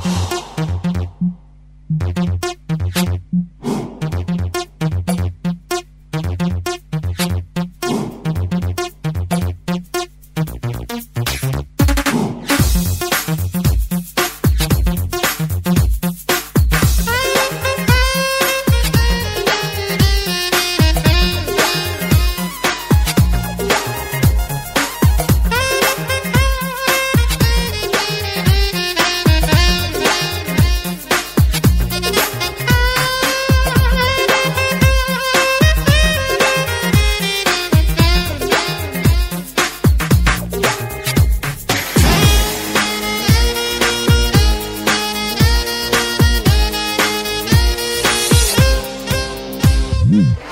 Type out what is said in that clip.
Bye. Mm.